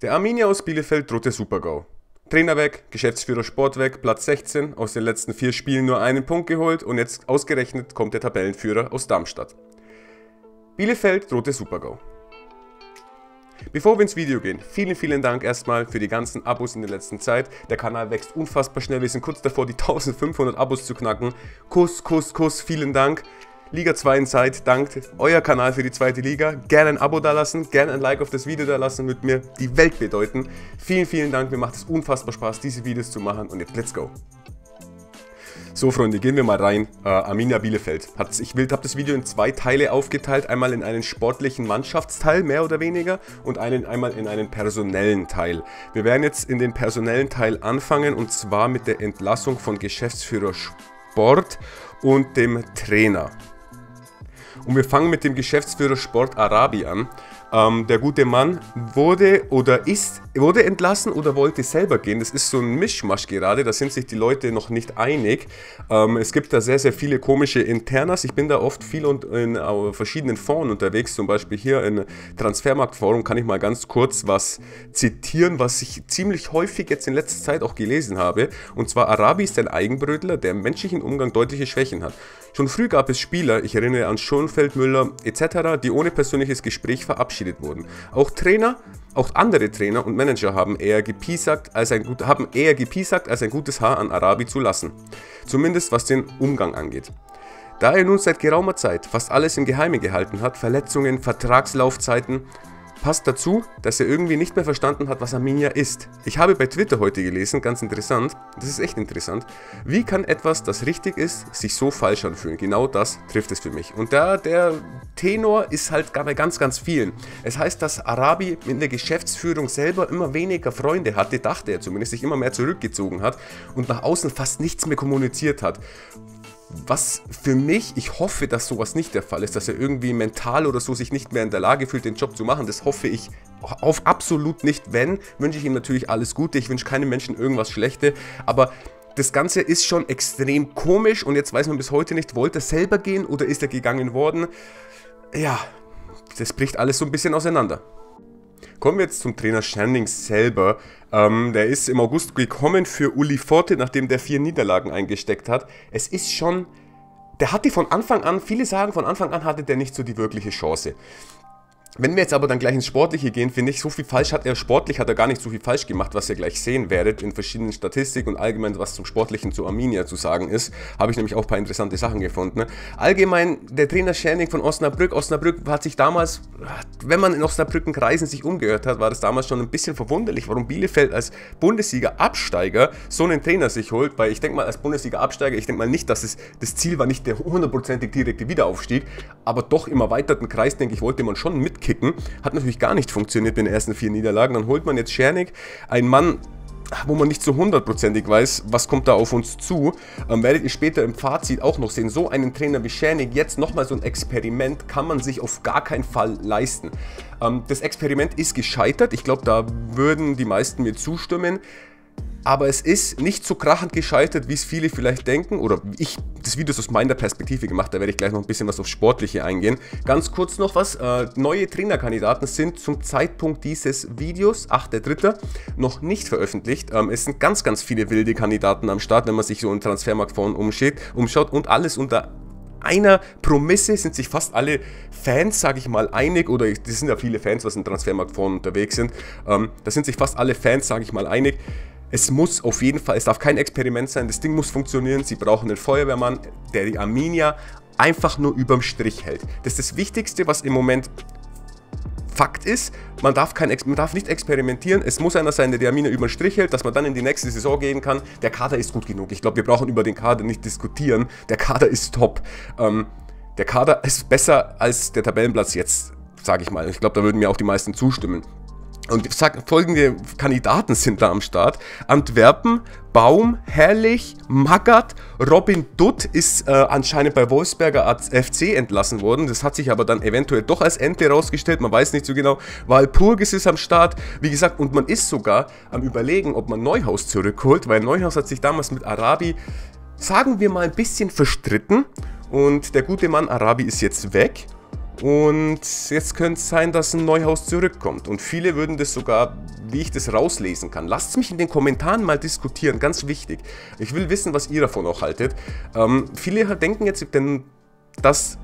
Der Arminia aus Bielefeld droht der Super-GO. Trainer weg, Geschäftsführer Sport weg, Platz 16, aus den letzten vier Spielen nur einen Punkt geholt und jetzt ausgerechnet kommt der Tabellenführer aus Darmstadt. Bielefeld droht der Super-GO. Bevor wir ins Video gehen, vielen, vielen Dank erstmal für die ganzen Abos in der letzten Zeit. Der Kanal wächst unfassbar schnell, wir sind kurz davor, die 1500 Abos zu knacken. Kuss, Kuss, Kuss, vielen Dank. Liga 2 in Zeit dankt euer Kanal für die zweite Liga. Gerne ein Abo da lassen, gerne ein Like auf das Video da lassen, wird mir die Welt bedeuten. Vielen, vielen Dank, mir macht es unfassbar Spaß, diese Videos zu machen und jetzt let's go. So Freunde, gehen wir mal rein. Äh, Arminia Bielefeld. Hat, ich habe das Video in zwei Teile aufgeteilt. Einmal in einen sportlichen Mannschaftsteil, mehr oder weniger, und einen, einmal in einen personellen Teil. Wir werden jetzt in den personellen Teil anfangen und zwar mit der Entlassung von Geschäftsführer Sport und dem Trainer. Und wir fangen mit dem Geschäftsführer Sport Arabi an. Ähm, der gute Mann wurde oder ist, wurde entlassen oder wollte selber gehen. Das ist so ein Mischmasch gerade, da sind sich die Leute noch nicht einig. Ähm, es gibt da sehr, sehr viele komische Internas. Ich bin da oft viel und in verschiedenen Foren unterwegs, zum Beispiel hier in Transfermarktforum kann ich mal ganz kurz was zitieren, was ich ziemlich häufig jetzt in letzter Zeit auch gelesen habe. Und zwar Arabi ist ein Eigenbrötler, der im menschlichen Umgang deutliche Schwächen hat. Schon früh gab es Spieler, ich erinnere an Schonfeld, Müller etc., die ohne persönliches Gespräch verabschiedet wurden. Auch Trainer, auch andere Trainer und Manager haben eher gepiesackt als ein, gut, haben eher gepiesackt, als ein gutes Haar an Arabi zu lassen. Zumindest was den Umgang angeht. Da er nun seit geraumer Zeit fast alles im Geheimen gehalten hat, Verletzungen, Vertragslaufzeiten, passt dazu, dass er irgendwie nicht mehr verstanden hat, was Arminia ist. Ich habe bei Twitter heute gelesen, ganz interessant, das ist echt interessant, wie kann etwas, das richtig ist, sich so falsch anfühlen? Genau das trifft es für mich. Und da der Tenor ist halt bei ganz, ganz vielen. Es heißt, dass Arabi in der Geschäftsführung selber immer weniger Freunde hatte, dachte er zumindest, sich immer mehr zurückgezogen hat und nach außen fast nichts mehr kommuniziert hat. Was für mich, ich hoffe, dass sowas nicht der Fall ist, dass er irgendwie mental oder so sich nicht mehr in der Lage fühlt, den Job zu machen. Das hoffe ich auf absolut nicht. Wenn, wünsche ich ihm natürlich alles Gute. Ich wünsche keinem Menschen irgendwas Schlechte. Aber das Ganze ist schon extrem komisch und jetzt weiß man bis heute nicht, wollte er selber gehen oder ist er gegangen worden? Ja, das bricht alles so ein bisschen auseinander. Kommen wir jetzt zum Trainer Scherning selber. Ähm, der ist im August gekommen für Uli Forte, nachdem der vier Niederlagen eingesteckt hat. Es ist schon... Der hat die von Anfang an, viele sagen, von Anfang an hatte der nicht so die wirkliche Chance. Wenn wir jetzt aber dann gleich ins Sportliche gehen, finde ich, so viel falsch hat er, sportlich hat er gar nicht so viel falsch gemacht, was ihr gleich sehen werdet in verschiedenen Statistiken und allgemein, was zum Sportlichen zu Arminia zu sagen ist. Habe ich nämlich auch ein paar interessante Sachen gefunden. Ne? Allgemein, der Trainer Schenning von Osnabrück, Osnabrück hat sich damals, wenn man in Osnabrücken Kreisen sich umgehört hat, war das damals schon ein bisschen verwunderlich, warum Bielefeld als Bundesliga-Absteiger so einen Trainer sich holt, weil ich denke mal, als Bundesliga-Absteiger, ich denke mal nicht, dass es, das Ziel war nicht der hundertprozentig direkte Wiederaufstieg, aber doch im erweiterten Kreis, denke ich, wollte man schon mitkriegen kicken. Hat natürlich gar nicht funktioniert mit den ersten vier Niederlagen. Dann holt man jetzt Schernig, ein Mann, wo man nicht so hundertprozentig weiß, was kommt da auf uns zu. Ähm, werdet ihr später im Fazit auch noch sehen. So einen Trainer wie Schernig, jetzt nochmal so ein Experiment, kann man sich auf gar keinen Fall leisten. Ähm, das Experiment ist gescheitert. Ich glaube, da würden die meisten mir zustimmen aber es ist nicht so krachend gescheitert, wie es viele vielleicht denken. Oder ich das Video ist aus meiner Perspektive gemacht, da werde ich gleich noch ein bisschen was aufs Sportliche eingehen. Ganz kurz noch was, äh, neue Trainerkandidaten sind zum Zeitpunkt dieses Videos, 8.3., noch nicht veröffentlicht. Ähm, es sind ganz, ganz viele wilde Kandidaten am Start, wenn man sich so im Transfermarktfonds umschaut, umschaut und alles unter einer Promisse sind sich fast alle Fans, sage ich mal, einig, oder das sind ja viele Fans, was im Transfermarktfonds unterwegs sind, ähm, da sind sich fast alle Fans, sage ich mal, einig, es muss auf jeden Fall, es darf kein Experiment sein, das Ding muss funktionieren. Sie brauchen einen Feuerwehrmann, der die Arminia einfach nur überm Strich hält. Das ist das Wichtigste, was im Moment Fakt ist, man darf, kein, man darf nicht experimentieren. Es muss einer sein, der die Arminia über den Strich hält, dass man dann in die nächste Saison gehen kann. Der Kader ist gut genug. Ich glaube, wir brauchen über den Kader nicht diskutieren. Der Kader ist top. Ähm, der Kader ist besser als der Tabellenplatz jetzt, sage ich mal. Ich glaube, da würden mir auch die meisten zustimmen. Und sag, folgende Kandidaten sind da am Start. Antwerpen, Baum, Herrlich, Magath, Robin Dutt ist äh, anscheinend bei Wolfsberger FC entlassen worden. Das hat sich aber dann eventuell doch als Ente herausgestellt. Man weiß nicht so genau. Walpurgis ist am Start. Wie gesagt, und man ist sogar am überlegen, ob man Neuhaus zurückholt, weil Neuhaus hat sich damals mit Arabi, sagen wir mal, ein bisschen verstritten. Und der gute Mann Arabi ist jetzt weg. Und jetzt könnte es sein, dass ein Neuhaus zurückkommt. Und viele würden das sogar, wie ich das rauslesen kann. Lasst mich in den Kommentaren mal diskutieren, ganz wichtig. Ich will wissen, was ihr davon auch haltet. Ähm, viele denken jetzt, dass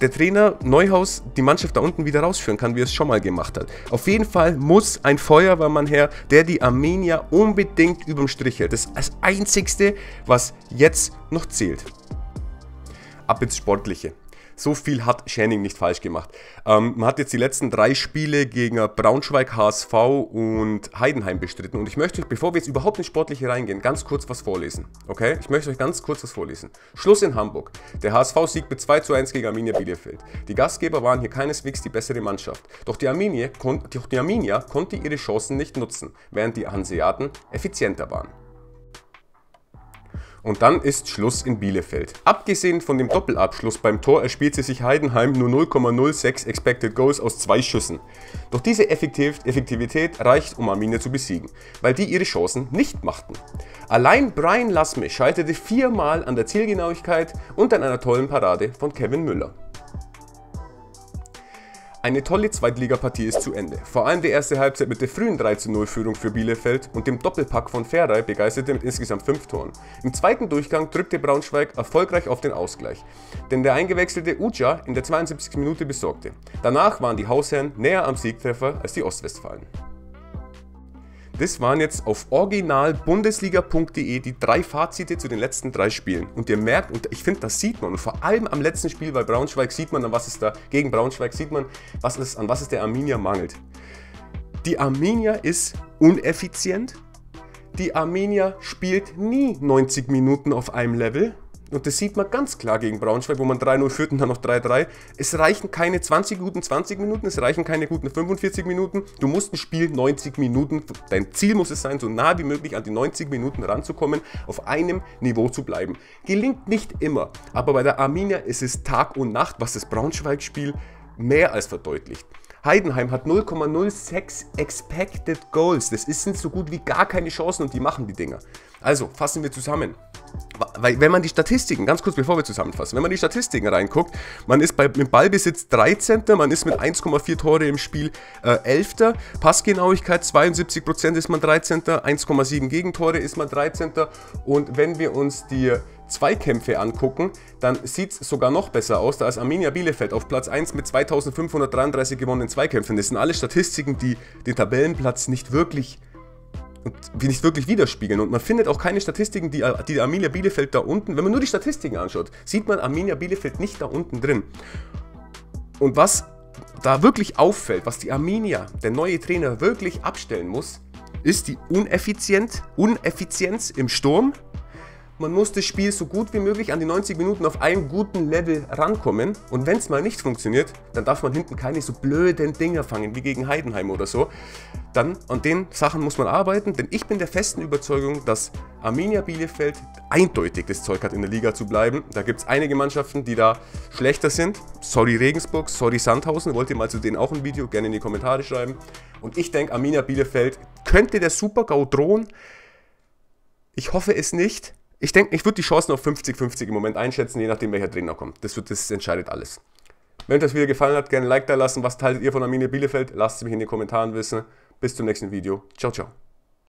der Trainer Neuhaus die Mannschaft da unten wieder rausführen kann, wie er es schon mal gemacht hat. Auf jeden Fall muss ein Feuerwehrmann her, der die Armenier unbedingt überm Strich hält. Das ist das Einzigste, was jetzt noch zählt. Ab ins Sportliche so viel hat Schäning nicht falsch gemacht. Ähm, man hat jetzt die letzten drei Spiele gegen Braunschweig, HSV und Heidenheim bestritten. Und ich möchte euch, bevor wir jetzt überhaupt ins Sportliche reingehen, ganz kurz was vorlesen. Okay? Ich möchte euch ganz kurz was vorlesen. Schluss in Hamburg. Der HSV siegt mit 2 zu 1 gegen Arminia Bielefeld. Die Gastgeber waren hier keineswegs die bessere Mannschaft. Doch die, Arminie, doch die Arminia konnte ihre Chancen nicht nutzen, während die Hanseaten effizienter waren. Und dann ist Schluss in Bielefeld. Abgesehen von dem Doppelabschluss beim Tor erspielte sich Heidenheim nur 0,06 Expected Goals aus zwei Schüssen. Doch diese Effektivität reicht, um Arminia zu besiegen, weil die ihre Chancen nicht machten. Allein Brian Lassme scheiterte viermal an der Zielgenauigkeit und an einer tollen Parade von Kevin Müller. Eine tolle Zweitligapartie ist zu Ende. Vor allem die erste Halbzeit mit der frühen 3-0-Führung für Bielefeld und dem Doppelpack von Ferrei begeisterte mit insgesamt 5 Toren. Im zweiten Durchgang drückte Braunschweig erfolgreich auf den Ausgleich, denn der eingewechselte Uja in der 72. Minute besorgte. Danach waren die Hausherren näher am Siegtreffer als die Ostwestfalen. Das waren jetzt auf originalbundesliga.de die drei Fazite zu den letzten drei Spielen. Und ihr merkt, und ich finde, das sieht man, und vor allem am letzten Spiel bei Braunschweig sieht man, an was es da, gegen Braunschweig sieht man, was es, an was es der Arminia mangelt. Die Arminia ist uneffizient. Die Arminia spielt nie 90 Minuten auf einem Level. Und das sieht man ganz klar gegen Braunschweig, wo man 3-0 führt und dann noch 3-3. Es reichen keine 20 guten 20 Minuten, es reichen keine guten 45 Minuten. Du musst ein Spiel 90 Minuten, dein Ziel muss es sein, so nah wie möglich an die 90 Minuten ranzukommen, auf einem Niveau zu bleiben. Gelingt nicht immer, aber bei der Arminia ist es Tag und Nacht, was das Braunschweig-Spiel mehr als verdeutlicht. Heidenheim hat 0,06 Expected Goals. Das sind so gut wie gar keine Chancen und die machen die Dinger. Also fassen wir zusammen. Weil, wenn man die Statistiken, ganz kurz bevor wir zusammenfassen, wenn man die Statistiken reinguckt, man ist bei, mit Ballbesitz 13., man ist mit 1,4 Tore im Spiel äh, 11., Passgenauigkeit 72% ist man 13., 1,7 Gegentore ist man 13. Und wenn wir uns die Zweikämpfe angucken, dann sieht es sogar noch besser aus. Da ist Arminia Bielefeld auf Platz 1 mit 2533 gewonnenen Zweikämpfen. Das sind alle Statistiken, die den Tabellenplatz nicht wirklich nicht wirklich widerspiegeln. Und man findet auch keine Statistiken, die, die Arminia Bielefeld da unten, wenn man nur die Statistiken anschaut, sieht man Arminia Bielefeld nicht da unten drin. Und was da wirklich auffällt, was die Arminia, der neue Trainer, wirklich abstellen muss, ist die Uneffizient, Uneffizienz im Sturm man muss das Spiel so gut wie möglich an die 90 Minuten auf einem guten Level rankommen. Und wenn es mal nicht funktioniert, dann darf man hinten keine so blöden Dinger fangen wie gegen Heidenheim oder so. Dann an den Sachen muss man arbeiten, denn ich bin der festen Überzeugung, dass Arminia Bielefeld eindeutig das Zeug hat, in der Liga zu bleiben. Da gibt es einige Mannschaften, die da schlechter sind. Sorry Regensburg, sorry Sandhausen. Wollt ihr mal zu denen auch ein Video? Gerne in die Kommentare schreiben. Und ich denke, Arminia Bielefeld könnte der Super-GAU drohen. Ich hoffe es nicht. Ich denke, ich würde die Chancen auf 50-50 im Moment einschätzen, je nachdem welcher Trainer kommt. Das, wird, das entscheidet alles. Wenn euch das Video gefallen hat, gerne ein Like da lassen. Was haltet ihr von Arminia Bielefeld? Lasst es mich in den Kommentaren wissen. Bis zum nächsten Video. Ciao, ciao.